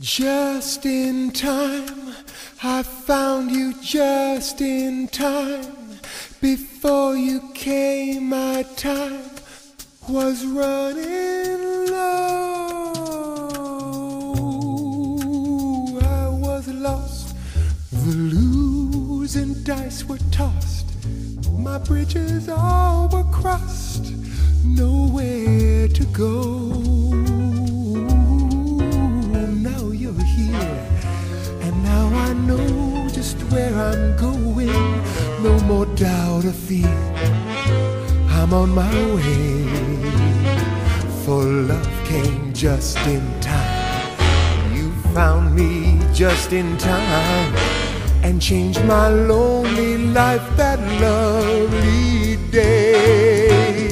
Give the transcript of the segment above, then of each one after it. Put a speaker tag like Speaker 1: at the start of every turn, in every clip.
Speaker 1: Just in time, I found you just in time. Before you came, my time was running low. I was lost, the losing dice were tossed. My bridges all were crossed, nowhere to go. Where I'm going. No more doubt or fear. I'm on my way. For love came just in time. You found me just in time and changed my lonely life that lovely day.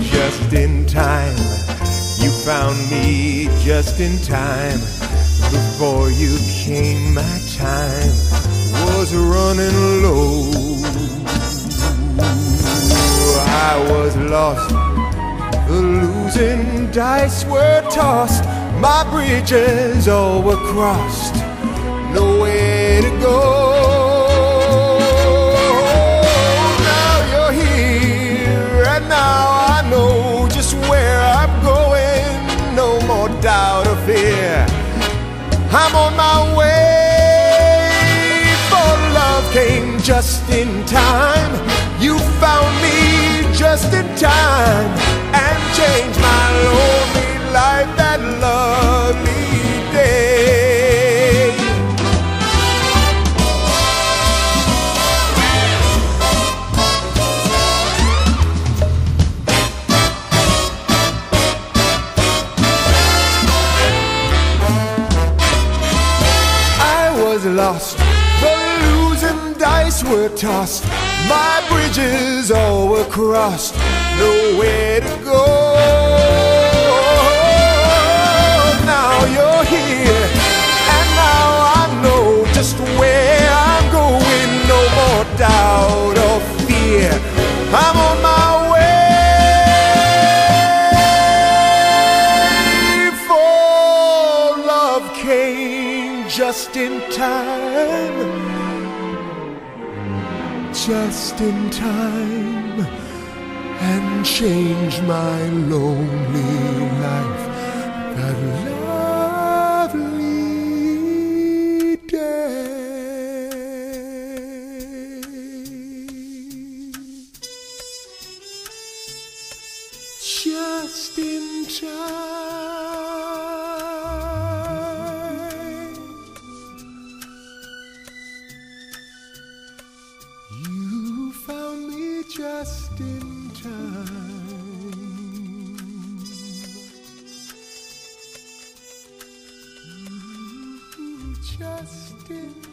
Speaker 1: Just in time, you found me just in time. Before you came, my time was running low. I was lost, the losing dice were tossed, my bridges all were crossed nowhere to go. Now I'm on my way, for love came just in time. You found me just in time and changed my lonely life that lovely lost, the losing dice were tossed, my bridges all were crossed, nowhere to go. Now you're here, just in time just in time and change my lonely life that lovely day. Just in time. just in